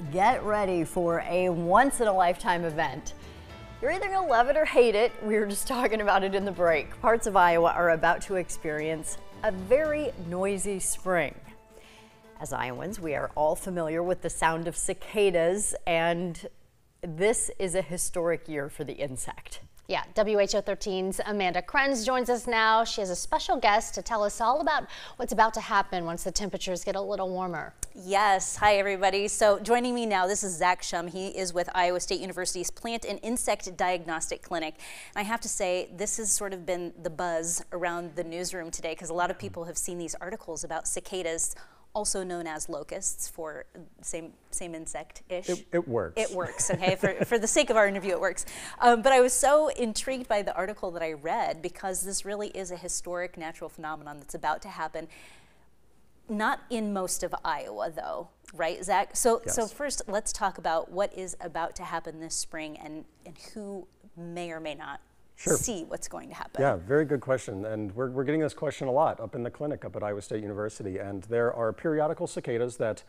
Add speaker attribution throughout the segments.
Speaker 1: get ready for a once in a lifetime event. You're either going to love it or hate it. We were just talking about it in the break. Parts of Iowa are about to experience a very noisy spring. As Iowans, we are all familiar with the sound of cicadas, and this is a historic year for the insect.
Speaker 2: Yeah, WHO 13's Amanda Krenz joins us now. She has a special guest to tell us all about what's about to happen once the temperatures get a little warmer.
Speaker 3: Yes, hi everybody. So joining me now, this is Zach Schumm. He is with Iowa State University's Plant and Insect Diagnostic Clinic. And I have to say, this has sort of been the buzz around the newsroom today because a lot of people have seen these articles about cicadas also known as locusts for same same insect-ish.
Speaker 4: It, it, works.
Speaker 3: It works, okay? for, for the sake of our interview, it works. Um, but I was so intrigued by the article that I read because this really is a historic natural phenomenon that's about to happen. Not in most of Iowa, though, right, Zach? So, yes. so first, let's talk about what is about to happen this spring and, and who may or may not sure. see what's going to happen?
Speaker 4: Yeah, very good question. And we're, we're getting this question a lot up in the clinic up at Iowa State University. And there are periodical cicadas that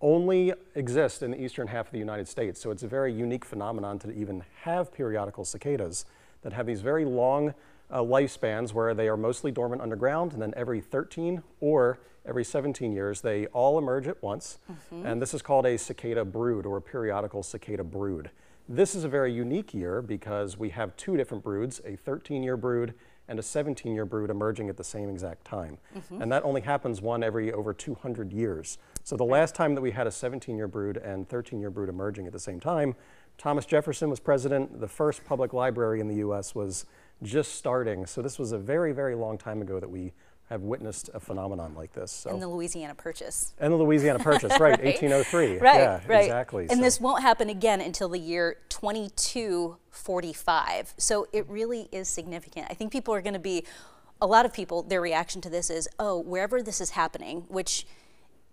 Speaker 4: only exist in the eastern half of the United States. So it's a very unique phenomenon to even have periodical cicadas that have these very long uh, lifespans where they are mostly dormant underground and then every 13 or every 17 years they all emerge at once. Mm -hmm. And this is called a cicada brood or a periodical cicada brood. This is a very unique year because we have two different broods, a 13-year brood and a 17-year brood emerging at the same exact time. Mm -hmm. And that only happens one every over 200 years. So the last time that we had a 17-year brood and 13-year brood emerging at the same time, Thomas Jefferson was president. The first public library in the U.S. was just starting. So this was a very, very long time ago that we have witnessed a phenomenon like this.
Speaker 3: So. And the Louisiana Purchase.
Speaker 4: And the Louisiana Purchase, right, right, 1803.
Speaker 3: Right,
Speaker 4: yeah,
Speaker 3: right.
Speaker 4: exactly.
Speaker 3: And so. this won't happen again until the year 2245. So it really is significant. I think people are going to be, a lot of people, their reaction to this is, oh, wherever this is happening, which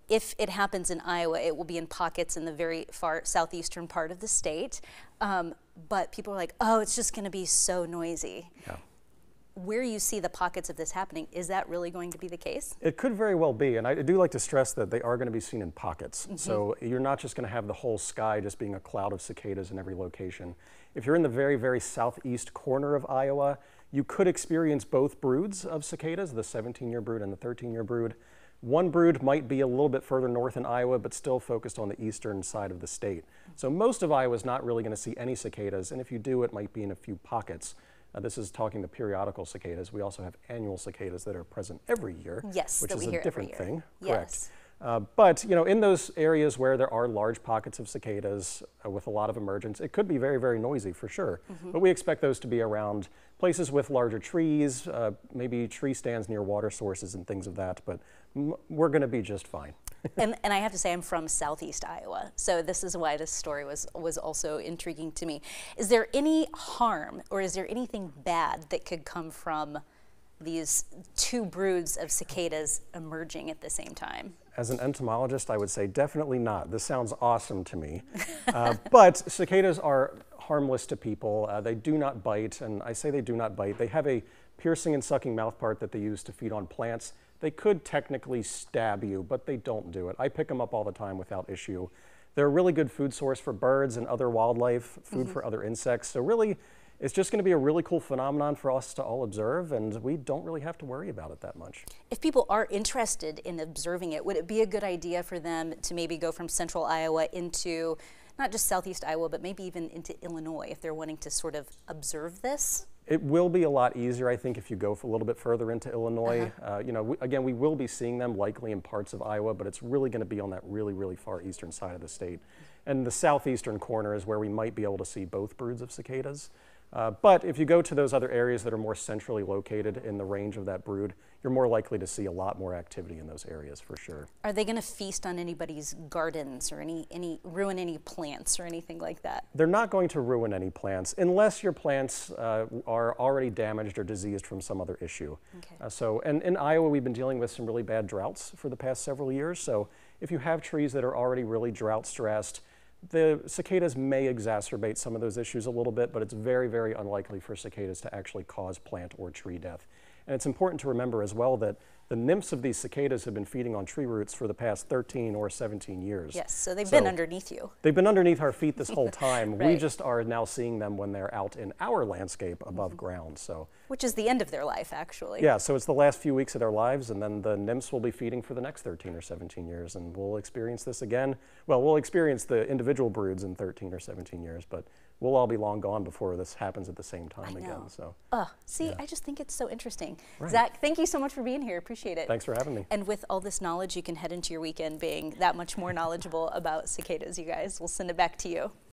Speaker 3: if it happens in Iowa, it will be in pockets in the very far southeastern part of the state. Um, but people are like, oh, it's just going to be so noisy. Yeah where you see the pockets of this happening, is that really going to be the case?
Speaker 4: It could very well be, and I do like to stress that they are going to be seen in pockets. Mm -hmm. So you're not just going to have the whole sky just being a cloud of cicadas in every location. If you're in the very, very southeast corner of Iowa, you could experience both broods of cicadas, the 17-year brood and the 13-year brood. One brood might be a little bit further north in Iowa, but still focused on the eastern side of the state. So most of Iowa is not really going to see any cicadas, and if you do, it might be in a few pockets. Uh, this is talking the periodical cicadas. We also have annual cicadas that are present every year,
Speaker 3: yes,
Speaker 4: which is a different thing.
Speaker 3: Correct.
Speaker 4: Uh, but you know, in those areas where there are large pockets of cicadas uh, with a lot of emergence, it could be very, very noisy for sure. Mm -hmm. But we expect those to be around places with larger trees, uh, maybe tree stands near water sources and things of that. But we're going to be just fine.
Speaker 3: and, and I have to say, I'm from Southeast Iowa, so this is why this story was was also intriguing to me. Is there any harm, or is there anything bad that could come from these two broods of cicadas emerging at the same time?
Speaker 4: As an entomologist, I would say definitely not. This sounds awesome to me. uh, but cicadas are harmless to people. Uh, they do not bite, and I say they do not bite. They have a piercing and sucking mouthpart that they use to feed on plants. They could technically stab you, but they don't do it. I pick them up all the time without issue. They're a really good food source for birds and other wildlife, food mm -hmm. for other insects. So really, it's just going to be a really cool phenomenon for us to all observe, and we don't really have to worry about it that much.
Speaker 3: If people are interested in observing it, would it be a good idea for them to maybe go from central Iowa into not just southeast Iowa, but maybe even into Illinois if they're wanting to sort of observe this?
Speaker 4: It will be a lot easier, I think, if you go a little bit further into Illinois. Uh -huh. uh, you know, we, again, we will be seeing them likely in parts of Iowa, but it's really going to be on that really, really far eastern side of the state. And the southeastern corner is where we might be able to see both broods of cicadas. Uh, but if you go to those other areas that are more centrally located in the range of that brood, you're more likely to see a lot more activity in those areas for sure.
Speaker 3: Are they going to feast on anybody's gardens or any, any ruin any plants or anything like that?
Speaker 4: They're not going to ruin any plants unless your plants uh, are already damaged or diseased from some other issue. Okay. Uh, so, and in Iowa, we've been dealing with some really bad droughts for the past several years. So if you have trees that are already really drought stressed, the cicadas may exacerbate some of those issues a little bit, but it's very, very unlikely for cicadas to actually cause plant or tree death. And it's important to remember as well that the nymphs of these cicadas have been feeding on tree roots for the past 13 or 17 years.
Speaker 3: Yes, so they've been underneath you.
Speaker 4: They've been underneath our feet this whole time. We just are now seeing them when they're out in our landscape above
Speaker 3: Mm-hmm.
Speaker 4: ground. So,
Speaker 3: Which is the end of their life, actually.
Speaker 4: yeah, so it's the last few weeks of their lives, and then the nymphs will be feeding for the next 13 or 17 years, and we'll experience this again. Well, we'll experience the individual broods in 13 or 17 years, but we'll all be long gone before this happens at the same time again. So,
Speaker 3: Oh, see, I just think it's so interesting.
Speaker 4: Right.
Speaker 3: Zach, thank you so much for being here. Appreciate it.
Speaker 4: thanks for having me.
Speaker 3: And with all this knowledge, you can head into your weekend being that much more knowledgeable about cicadas, you guys. We'll send it back to you.